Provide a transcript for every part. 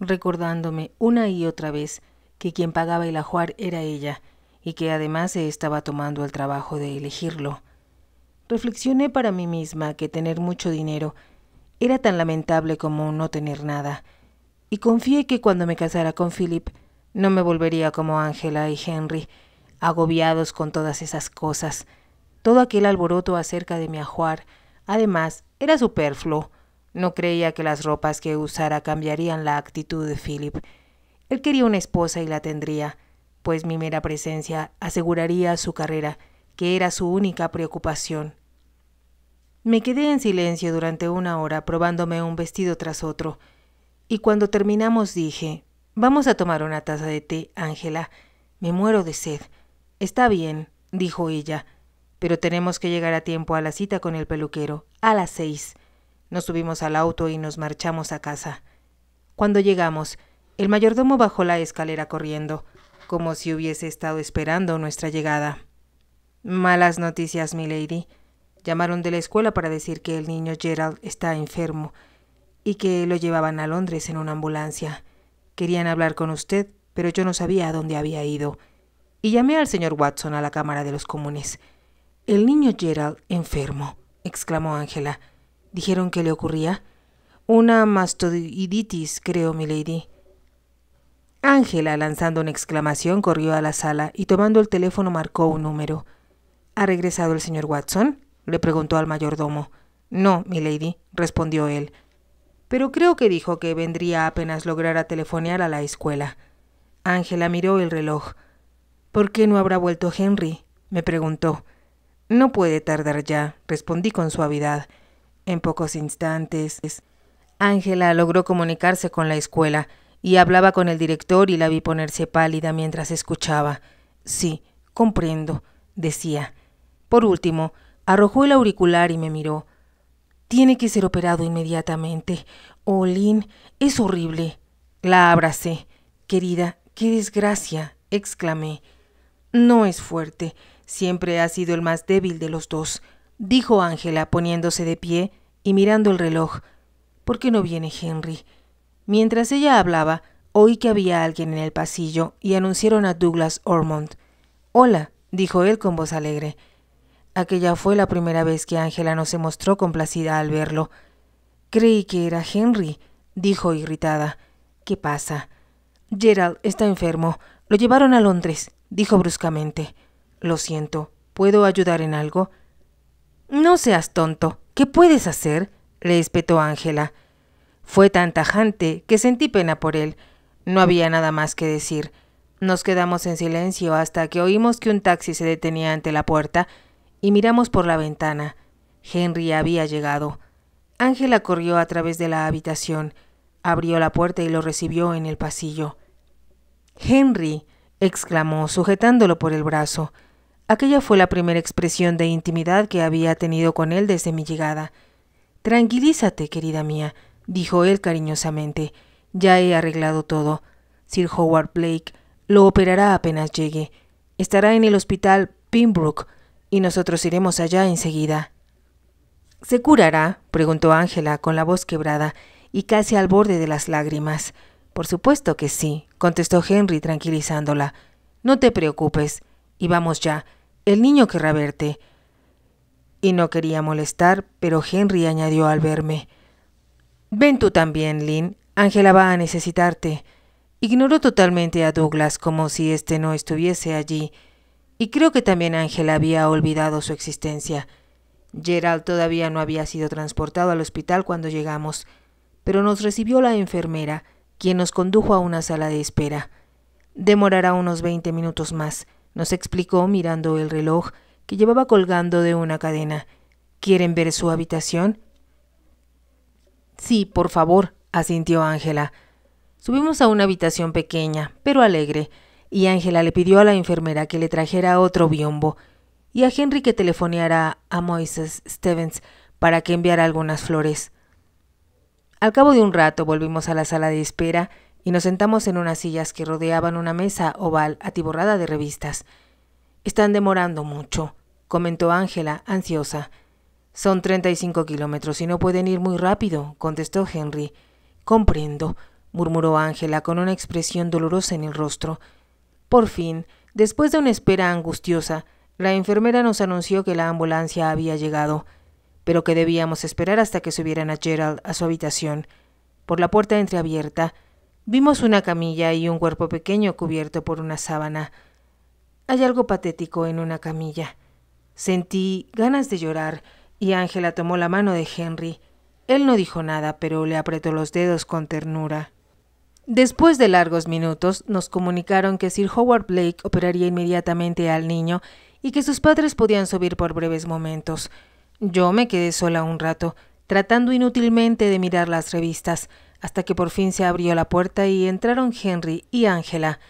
recordándome una y otra vez que quien pagaba el ajuar era ella, y que además se estaba tomando el trabajo de elegirlo. Reflexioné para mí misma que tener mucho dinero era tan lamentable como no tener nada, y confié que cuando me casara con Philip no me volvería como Ángela y Henry, agobiados con todas esas cosas. Todo aquel alboroto acerca de mi ajuar, además, era superfluo. No creía que las ropas que usara cambiarían la actitud de Philip. Él quería una esposa y la tendría, pues mi mera presencia aseguraría su carrera, que era su única preocupación. Me quedé en silencio durante una hora probándome un vestido tras otro, y cuando terminamos dije, Vamos a tomar una taza de té, Ángela. Me muero de sed. Está bien, dijo ella, pero tenemos que llegar a tiempo a la cita con el peluquero, a las seis. Nos subimos al auto y nos marchamos a casa. Cuando llegamos, el mayordomo bajó la escalera corriendo como si hubiese estado esperando nuestra llegada. Malas noticias, milady. Llamaron de la escuela para decir que el niño Gerald está enfermo y que lo llevaban a Londres en una ambulancia. Querían hablar con usted, pero yo no sabía a dónde había ido. Y llamé al señor Watson a la Cámara de los Comunes. El niño Gerald enfermo, exclamó Ángela. ¿Dijeron que le ocurría? Una mastoiditis, creo, milady. Ángela, lanzando una exclamación, corrió a la sala y tomando el teléfono marcó un número. ¿Ha regresado el señor Watson? le preguntó al mayordomo. No, milady, respondió él. Pero creo que dijo que vendría apenas lograra telefonear a la escuela. Ángela miró el reloj. ¿Por qué no habrá vuelto Henry? me preguntó. No puede tardar ya, respondí con suavidad. En pocos instantes. Ángela logró comunicarse con la escuela y hablaba con el director y la vi ponerse pálida mientras escuchaba. Sí, comprendo, decía. Por último, arrojó el auricular y me miró. Tiene que ser operado inmediatamente. Oh, Lynn, es horrible. La abracé. Querida, qué desgracia, exclamé. No es fuerte. Siempre ha sido el más débil de los dos, dijo Ángela poniéndose de pie y mirando el reloj. ¿Por qué no viene Henry? Mientras ella hablaba, oí que había alguien en el pasillo y anunciaron a Douglas Ormond. Hola, dijo él con voz alegre. Aquella fue la primera vez que Ángela no se mostró complacida al verlo. Creí que era Henry, dijo irritada. ¿Qué pasa? Gerald está enfermo. Lo llevaron a Londres, dijo bruscamente. Lo siento. ¿Puedo ayudar en algo? No seas tonto. ¿Qué puedes hacer? le espetó Ángela. Fue tan tajante que sentí pena por él. No había nada más que decir. Nos quedamos en silencio hasta que oímos que un taxi se detenía ante la puerta y miramos por la ventana. Henry había llegado. Ángela corrió a través de la habitación, abrió la puerta y lo recibió en el pasillo. Henry, exclamó, sujetándolo por el brazo. Aquella fue la primera expresión de intimidad que había tenido con él desde mi llegada. Tranquilízate, querida mía, dijo él cariñosamente. Ya he arreglado todo. Sir Howard Blake lo operará apenas llegue. Estará en el hospital Pembroke y nosotros iremos allá enseguida. ¿Se curará? preguntó Ángela con la voz quebrada y casi al borde de las lágrimas. Por supuesto que sí, contestó Henry tranquilizándola. No te preocupes. Y vamos ya. El niño querrá verte. Y no quería molestar, pero Henry añadió al verme. Ven tú también, Lynn. Ángela va a necesitarte. Ignoró totalmente a Douglas como si éste no estuviese allí, y creo que también Ángela había olvidado su existencia. Gerald todavía no había sido transportado al hospital cuando llegamos, pero nos recibió la enfermera, quien nos condujo a una sala de espera. Demorará unos veinte minutos más, nos explicó mirando el reloj que llevaba colgando de una cadena. ¿Quieren ver su habitación? Sí, por favor, asintió Ángela. Subimos a una habitación pequeña, pero alegre, y Ángela le pidió a la enfermera que le trajera otro biombo y a Henry que telefoneara a Moises Stevens para que enviara algunas flores. Al cabo de un rato volvimos a la sala de espera y nos sentamos en unas sillas que rodeaban una mesa oval atiborrada de revistas. Están demorando mucho, comentó Ángela, ansiosa. Son treinta y cinco kilómetros y no pueden ir muy rápido, contestó Henry. Comprendo. murmuró Ángela con una expresión dolorosa en el rostro. Por fin, después de una espera angustiosa, la enfermera nos anunció que la ambulancia había llegado, pero que debíamos esperar hasta que subieran a Gerald a su habitación. Por la puerta entreabierta, vimos una camilla y un cuerpo pequeño cubierto por una sábana. Hay algo patético en una camilla. Sentí ganas de llorar y Ángela tomó la mano de Henry. Él no dijo nada, pero le apretó los dedos con ternura. Después de largos minutos, nos comunicaron que Sir Howard Blake operaría inmediatamente al niño y que sus padres podían subir por breves momentos. Yo me quedé sola un rato, tratando inútilmente de mirar las revistas, hasta que por fin se abrió la puerta y entraron Henry y Ángela.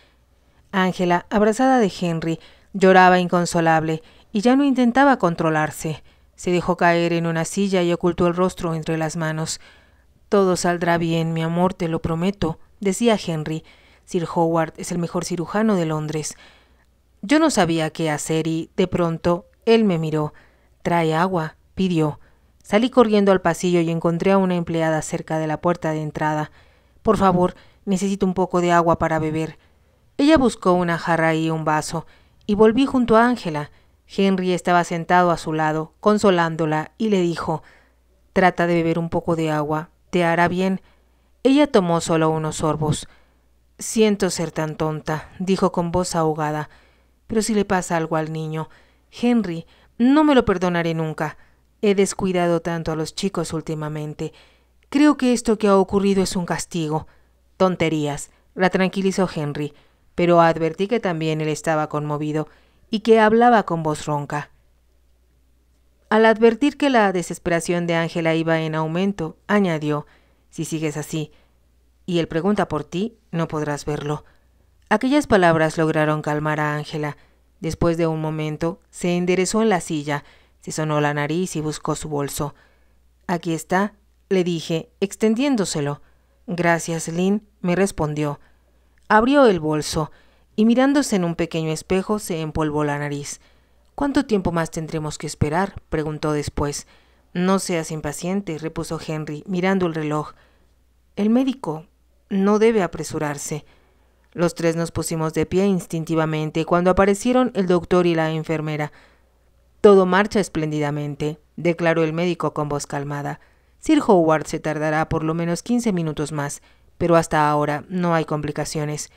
Ángela, abrazada de Henry, lloraba inconsolable y ya no intentaba controlarse. Se dejó caer en una silla y ocultó el rostro entre las manos. Todo saldrá bien, mi amor, te lo prometo, decía Henry. Sir Howard es el mejor cirujano de Londres. Yo no sabía qué hacer y, de pronto, él me miró. Trae agua, pidió. Salí corriendo al pasillo y encontré a una empleada cerca de la puerta de entrada. Por favor, necesito un poco de agua para beber. Ella buscó una jarra y un vaso, y volví junto a Ángela. Henry estaba sentado a su lado, consolándola, y le dijo Trata de beber un poco de agua, te hará bien. Ella tomó solo unos sorbos. Siento ser tan tonta, dijo con voz ahogada. Pero si le pasa algo al niño. Henry, no me lo perdonaré nunca. He descuidado tanto a los chicos últimamente. Creo que esto que ha ocurrido es un castigo. Tonterías, la tranquilizó Henry, pero advertí que también él estaba conmovido y que hablaba con voz ronca. Al advertir que la desesperación de Ángela iba en aumento, añadió Si sigues así, y él pregunta por ti, no podrás verlo. Aquellas palabras lograron calmar a Ángela. Después de un momento, se enderezó en la silla se sonó la nariz y buscó su bolso. Aquí está, le dije, extendiéndoselo. Gracias, Lynn, me respondió. Abrió el bolso y mirándose en un pequeño espejo se empolvó la nariz. ¿Cuánto tiempo más tendremos que esperar? preguntó después. No seas impaciente, repuso Henry, mirando el reloj. El médico no debe apresurarse. Los tres nos pusimos de pie instintivamente cuando aparecieron el doctor y la enfermera. Todo marcha espléndidamente, declaró el médico con voz calmada. Sir Howard se tardará por lo menos quince minutos más, pero hasta ahora no hay complicaciones.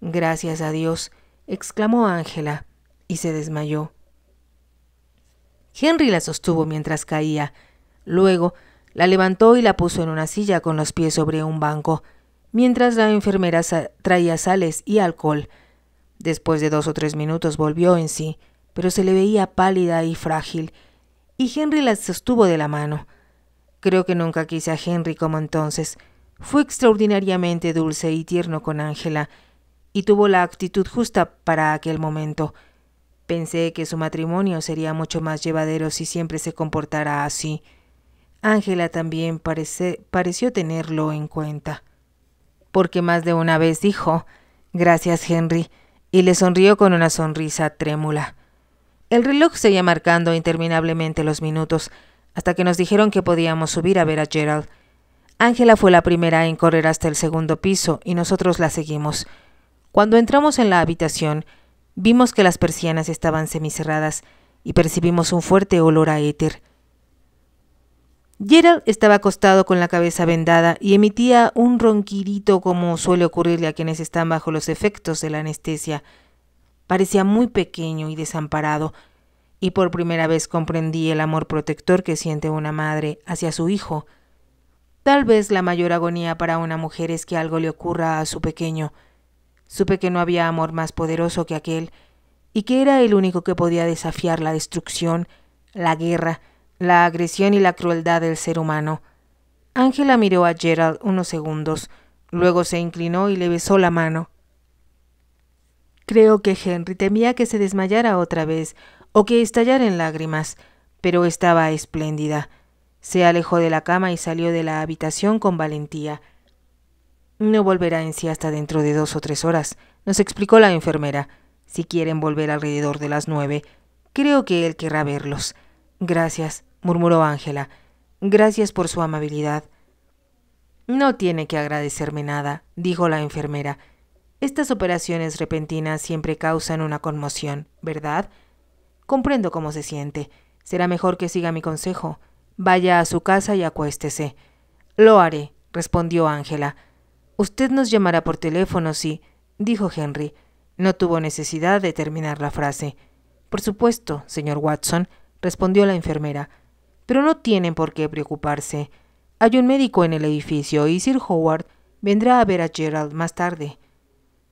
Gracias a Dios, exclamó Ángela, y se desmayó. Henry la sostuvo mientras caía. Luego la levantó y la puso en una silla con los pies sobre un banco, mientras la enfermera traía sales y alcohol. Después de dos o tres minutos volvió en sí pero se le veía pálida y frágil, y Henry la sostuvo de la mano. Creo que nunca quise a Henry como entonces. Fue extraordinariamente dulce y tierno con Ángela, y tuvo la actitud justa para aquel momento. Pensé que su matrimonio sería mucho más llevadero si siempre se comportara así. Ángela también pareció tenerlo en cuenta. Porque más de una vez dijo Gracias, Henry, y le sonrió con una sonrisa trémula. El reloj seguía marcando interminablemente los minutos, hasta que nos dijeron que podíamos subir a ver a Gerald. Ángela fue la primera en correr hasta el segundo piso y nosotros la seguimos. Cuando entramos en la habitación, vimos que las persianas estaban semicerradas y percibimos un fuerte olor a éter. Gerald estaba acostado con la cabeza vendada y emitía un ronquirito como suele ocurrirle a quienes están bajo los efectos de la anestesia. Parecía muy pequeño y desamparado, y por primera vez comprendí el amor protector que siente una madre hacia su hijo. Tal vez la mayor agonía para una mujer es que algo le ocurra a su pequeño. Supe que no había amor más poderoso que aquel, y que era el único que podía desafiar la destrucción, la guerra, la agresión y la crueldad del ser humano. Ángela miró a Gerald unos segundos, luego se inclinó y le besó la mano. Creo que Henry temía que se desmayara otra vez o que estallara en lágrimas, pero estaba espléndida. Se alejó de la cama y salió de la habitación con valentía. No volverá en sí hasta dentro de dos o tres horas, nos explicó la enfermera. Si quieren volver alrededor de las nueve, creo que él querrá verlos. Gracias, murmuró Ángela. Gracias por su amabilidad. No tiene que agradecerme nada, dijo la enfermera. Estas operaciones repentinas siempre causan una conmoción, ¿verdad? Comprendo cómo se siente. Será mejor que siga mi consejo. Vaya a su casa y acuéstese. Lo haré, respondió Ángela. Usted nos llamará por teléfono, sí, dijo Henry. No tuvo necesidad de terminar la frase. Por supuesto, señor Watson, respondió la enfermera. Pero no tienen por qué preocuparse. Hay un médico en el edificio y Sir Howard vendrá a ver a Gerald más tarde.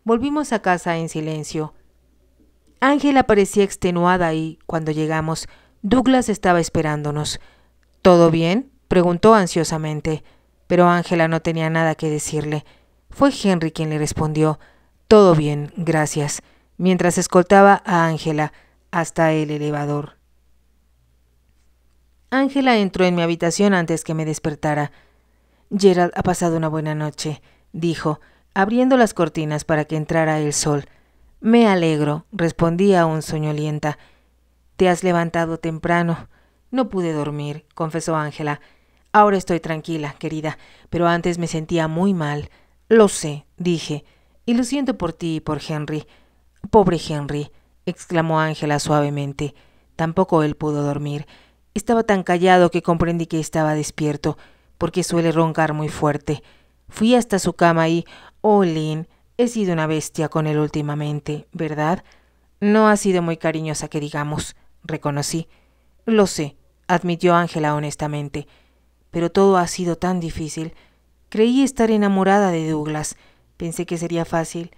Volvimos a casa en silencio. Ángela parecía extenuada y, cuando llegamos, Douglas estaba esperándonos. ¿Todo bien? preguntó ansiosamente, pero Ángela no tenía nada que decirle. Fue Henry quien le respondió Todo bien, gracias, mientras escoltaba a Ángela hasta el elevador. Ángela entró en mi habitación antes que me despertara. Gerald ha pasado una buena noche, dijo, abriendo las cortinas para que entrara el sol. Me alegro, respondí aún soñolienta. Te has levantado temprano. No pude dormir, confesó Ángela. Ahora estoy tranquila, querida, pero antes me sentía muy mal. Lo sé, dije, y lo siento por ti y por Henry. Pobre Henry, exclamó Ángela suavemente. Tampoco él pudo dormir. Estaba tan callado que comprendí que estaba despierto, porque suele roncar muy fuerte. Fui hasta su cama y, oh, Lynn, he sido una bestia con él últimamente, ¿verdad? No ha sido muy cariñosa que digamos reconocí. Lo sé, admitió Ángela honestamente, pero todo ha sido tan difícil. Creí estar enamorada de Douglas. Pensé que sería fácil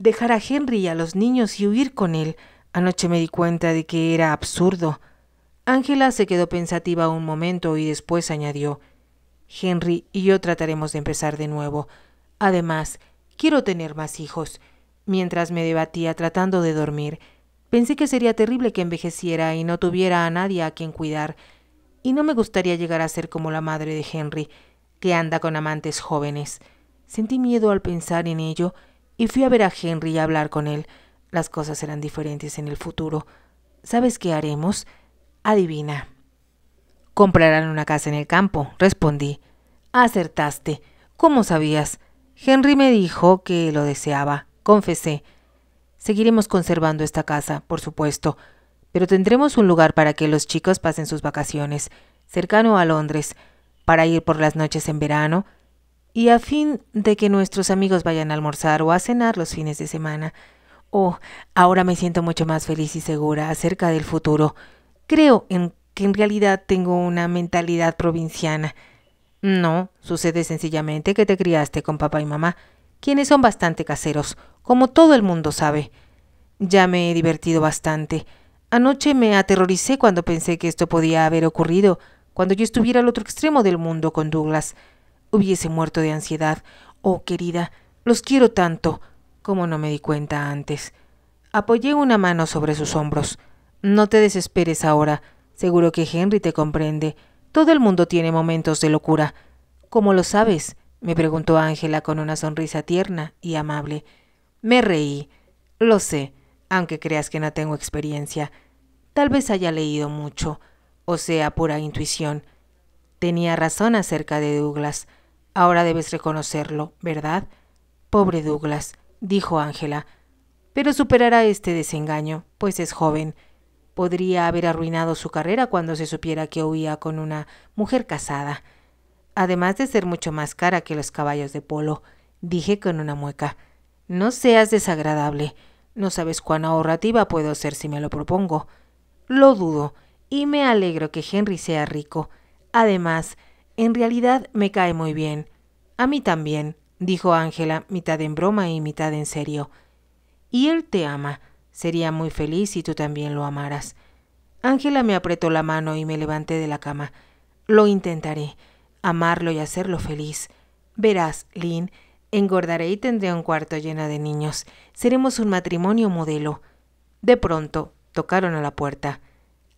dejar a Henry y a los niños y huir con él. Anoche me di cuenta de que era absurdo. Ángela se quedó pensativa un momento y después añadió Henry y yo trataremos de empezar de nuevo. Además, quiero tener más hijos. Mientras me debatía tratando de dormir, Pensé que sería terrible que envejeciera y no tuviera a nadie a quien cuidar, y no me gustaría llegar a ser como la madre de Henry, que anda con amantes jóvenes. Sentí miedo al pensar en ello y fui a ver a Henry y a hablar con él. Las cosas serán diferentes en el futuro. ¿Sabes qué haremos? Adivina. Comprarán una casa en el campo, respondí. Acertaste. ¿Cómo sabías? Henry me dijo que lo deseaba, confesé. Seguiremos conservando esta casa, por supuesto, pero tendremos un lugar para que los chicos pasen sus vacaciones, cercano a Londres, para ir por las noches en verano, y a fin de que nuestros amigos vayan a almorzar o a cenar los fines de semana. Oh, ahora me siento mucho más feliz y segura acerca del futuro. Creo en que en realidad tengo una mentalidad provinciana. No, sucede sencillamente que te criaste con papá y mamá, quienes son bastante caseros, como todo el mundo sabe. Ya me he divertido bastante. Anoche me aterroricé cuando pensé que esto podía haber ocurrido, cuando yo estuviera al otro extremo del mundo con Douglas. Hubiese muerto de ansiedad. Oh, querida, los quiero tanto. como no me di cuenta antes? Apoyé una mano sobre sus hombros. No te desesperes ahora. Seguro que Henry te comprende. Todo el mundo tiene momentos de locura. ¿Cómo lo sabes? me preguntó Ángela con una sonrisa tierna y amable. Me reí. Lo sé, aunque creas que no tengo experiencia. Tal vez haya leído mucho, o sea, pura intuición. Tenía razón acerca de Douglas. Ahora debes reconocerlo, ¿verdad? Pobre Douglas, dijo Ángela. Pero superará este desengaño, pues es joven. Podría haber arruinado su carrera cuando se supiera que huía con una mujer casada. Además de ser mucho más cara que los caballos de polo, dije con una mueca. No seas desagradable. No sabes cuán ahorrativa puedo ser si me lo propongo. Lo dudo, y me alegro que Henry sea rico. Además, en realidad me cae muy bien. A mí también, dijo Ángela, mitad en broma y mitad en serio. Y él te ama. Sería muy feliz si tú también lo amaras. Ángela me apretó la mano y me levanté de la cama. Lo intentaré, amarlo y hacerlo feliz. Verás, Lynn, Engordaré y tendré un cuarto lleno de niños. Seremos un matrimonio modelo. De pronto tocaron a la puerta.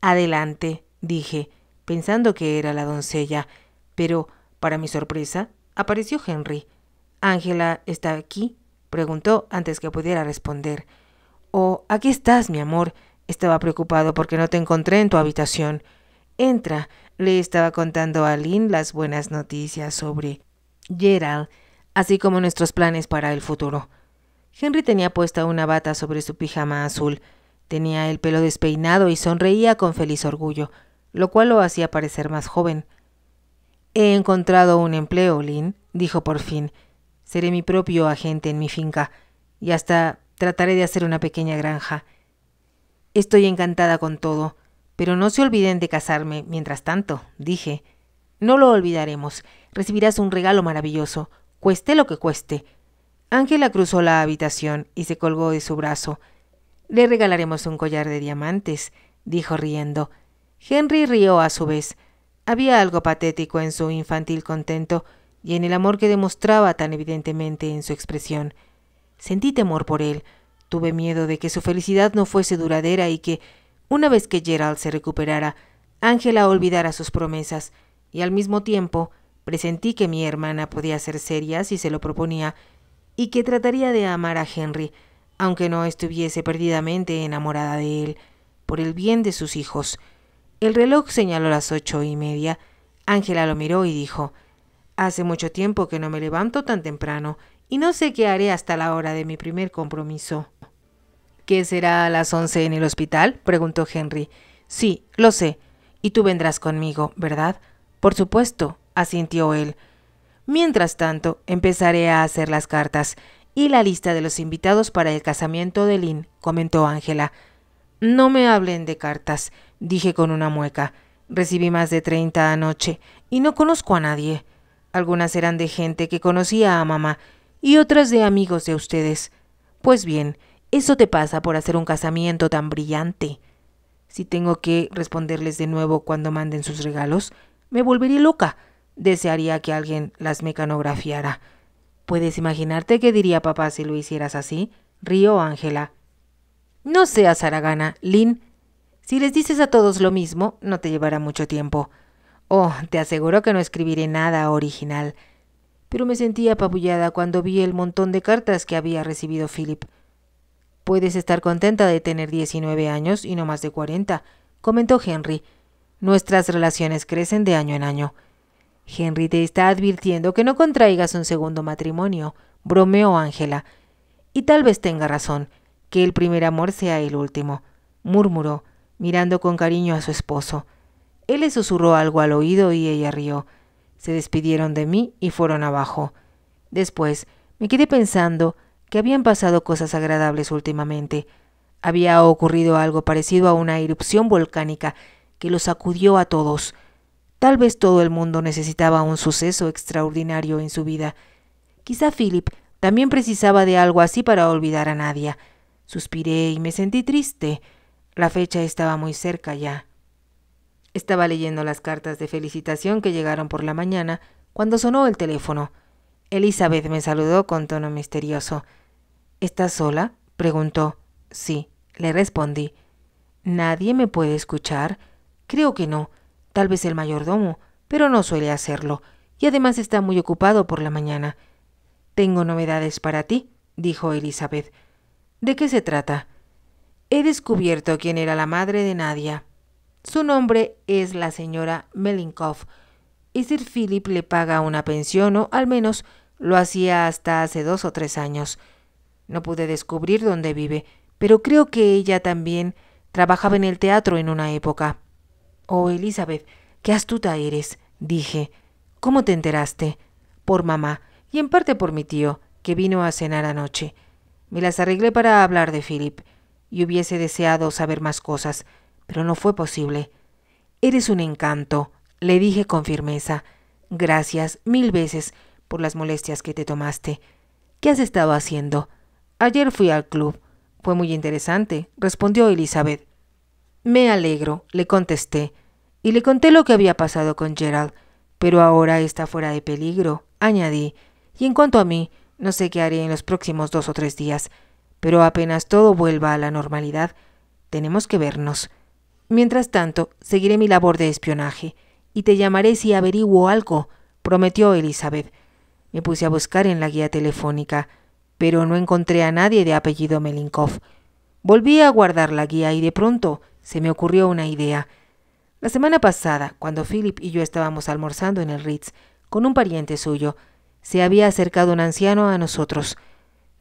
Adelante, dije, pensando que era la doncella, pero, para mi sorpresa, apareció Henry. Ángela está aquí, preguntó antes que pudiera responder. Oh, aquí estás, mi amor. Estaba preocupado porque no te encontré en tu habitación. Entra, Le estaba contando a Lynn las buenas noticias sobre Gerald, así como nuestros planes para el futuro. Henry tenía puesta una bata sobre su pijama azul, tenía el pelo despeinado y sonreía con feliz orgullo, lo cual lo hacía parecer más joven. He encontrado un empleo, Lynn, dijo por fin. Seré mi propio agente en mi finca, y hasta trataré de hacer una pequeña granja. Estoy encantada con todo, pero no se olviden de casarme mientras tanto, dije. No lo olvidaremos. Recibirás un regalo maravilloso, cueste lo que cueste. Ángela cruzó la habitación y se colgó de su brazo. Le regalaremos un collar de diamantes, dijo riendo. Henry rió a su vez. Había algo patético en su infantil contento y en el amor que demostraba tan evidentemente en su expresión. Sentí temor por él. Tuve miedo de que su felicidad no fuese duradera y que, una vez que Gerald se recuperara, Ángela olvidara sus promesas, y al mismo tiempo presentí que mi hermana podía ser seria si se lo proponía, y que trataría de amar a Henry, aunque no estuviese perdidamente enamorada de él, por el bien de sus hijos. El reloj señaló las ocho y media. Ángela lo miró y dijo Hace mucho tiempo que no me levanto tan temprano, y no sé qué haré hasta la hora de mi primer compromiso. ¿Qué será a las once en el hospital? preguntó Henry. Sí, lo sé. Y tú vendrás conmigo, ¿verdad? Por supuesto, asintió él. Mientras tanto, empezaré a hacer las cartas y la lista de los invitados para el casamiento de Lynn, comentó Ángela. No me hablen de cartas, dije con una mueca. Recibí más de treinta anoche y no conozco a nadie. Algunas eran de gente que conocía a mamá y otras de amigos de ustedes. Pues bien, eso te pasa por hacer un casamiento tan brillante. Si tengo que responderles de nuevo cuando manden sus regalos, me volvería loca. Desearía que alguien las mecanografiara. ¿Puedes imaginarte qué diría papá si lo hicieras así? Río Ángela. No seas haragana, Lynn. Si les dices a todos lo mismo, no te llevará mucho tiempo. Oh, te aseguro que no escribiré nada original. Pero me sentí apabullada cuando vi el montón de cartas que había recibido Philip. Puedes estar contenta de tener diecinueve años y no más de cuarenta, comentó Henry. Nuestras relaciones crecen de año en año. Henry te está advirtiendo que no contraigas un segundo matrimonio, bromeó Ángela. Y tal vez tenga razón, que el primer amor sea el último, murmuró, mirando con cariño a su esposo. Él le susurró algo al oído y ella rió. Se despidieron de mí y fueron abajo. Después me quedé pensando que habían pasado cosas agradables últimamente. Había ocurrido algo parecido a una erupción volcánica que los sacudió a todos. Tal vez todo el mundo necesitaba un suceso extraordinario en su vida. Quizá Philip también precisaba de algo así para olvidar a Nadia. Suspiré y me sentí triste. La fecha estaba muy cerca ya. Estaba leyendo las cartas de felicitación que llegaron por la mañana cuando sonó el teléfono. Elizabeth me saludó con tono misterioso. ¿Estás sola? preguntó. Sí, le respondí. ¿Nadie me puede escuchar? Creo que no tal vez el mayordomo, pero no suele hacerlo, y además está muy ocupado por la mañana. Tengo novedades para ti, dijo Elizabeth. ¿De qué se trata? He descubierto quién era la madre de Nadia. Su nombre es la señora Melinkoff, y Sir Philip le paga una pensión, o al menos lo hacía hasta hace dos o tres años. No pude descubrir dónde vive, pero creo que ella también trabajaba en el teatro en una época. Oh, Elizabeth, qué astuta eres, dije. ¿Cómo te enteraste? Por mamá, y en parte por mi tío, que vino a cenar anoche. Me las arreglé para hablar de Philip, y hubiese deseado saber más cosas, pero no fue posible. Eres un encanto, le dije con firmeza. Gracias mil veces por las molestias que te tomaste. ¿Qué has estado haciendo? Ayer fui al club. Fue muy interesante, respondió Elizabeth. Me alegro, le contesté y le conté lo que había pasado con Gerald, pero ahora está fuera de peligro, añadí, y en cuanto a mí, no sé qué haré en los próximos dos o tres días, pero apenas todo vuelva a la normalidad, tenemos que vernos. Mientras tanto, seguiré mi labor de espionaje, y te llamaré si averiguo algo, prometió Elizabeth. Me puse a buscar en la guía telefónica, pero no encontré a nadie de apellido Melinkov. Volví a guardar la guía y de pronto se me ocurrió una idea. La semana pasada, cuando Philip y yo estábamos almorzando en el Ritz con un pariente suyo, se había acercado un anciano a nosotros.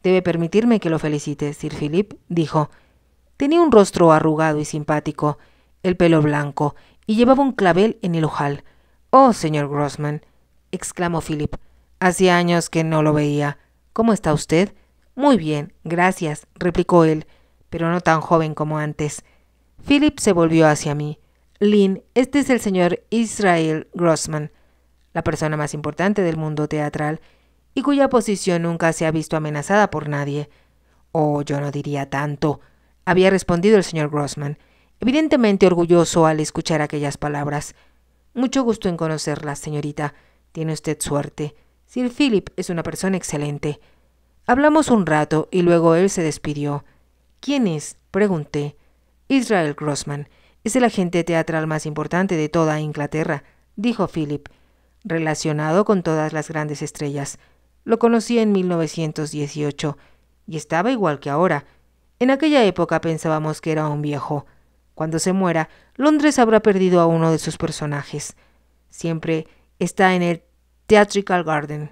Debe permitirme que lo felicite, Sir Philip, dijo. Tenía un rostro arrugado y simpático, el pelo blanco, y llevaba un clavel en el ojal. Oh, señor Grossman, exclamó Philip. Hacía años que no lo veía. ¿Cómo está usted? Muy bien, gracias, replicó él, pero no tan joven como antes. Philip se volvió hacia mí. Lynn, este es el señor Israel Grossman, la persona más importante del mundo teatral, y cuya posición nunca se ha visto amenazada por nadie. Oh, yo no diría tanto, había respondido el señor Grossman, evidentemente orgulloso al escuchar aquellas palabras. Mucho gusto en conocerla, señorita. Tiene usted suerte. Sir Philip es una persona excelente. Hablamos un rato y luego él se despidió. ¿Quién es? pregunté. Israel Grossman. Es el agente teatral más importante de toda Inglaterra, dijo Philip, relacionado con todas las grandes estrellas. Lo conocí en 1918 y estaba igual que ahora. En aquella época pensábamos que era un viejo. Cuando se muera, Londres habrá perdido a uno de sus personajes. Siempre está en el Theatrical Garden.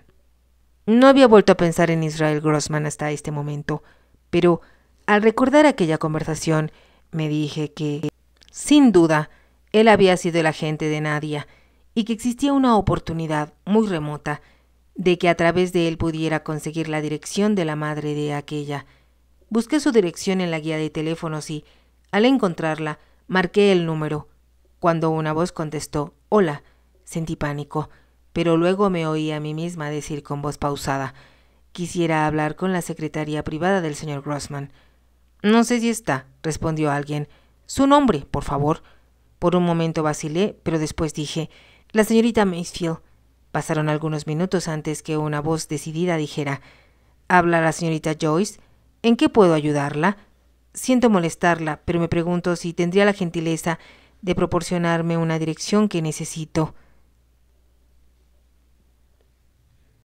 No había vuelto a pensar en Israel Grossman hasta este momento, pero al recordar aquella conversación me dije que, sin duda, él había sido el agente de Nadia y que existía una oportunidad muy remota de que a través de él pudiera conseguir la dirección de la madre de aquella. Busqué su dirección en la guía de teléfonos y, al encontrarla, marqué el número. Cuando una voz contestó Hola, sentí pánico, pero luego me oí a mí misma decir con voz pausada Quisiera hablar con la secretaria privada del señor Grossman. No sé si está, respondió alguien. Su nombre, por favor. Por un momento vacilé, pero después dije La señorita Macefield. Pasaron algunos minutos antes que una voz decidida dijera ¿Habla la señorita Joyce? ¿En qué puedo ayudarla? Siento molestarla, pero me pregunto si tendría la gentileza de proporcionarme una dirección que necesito.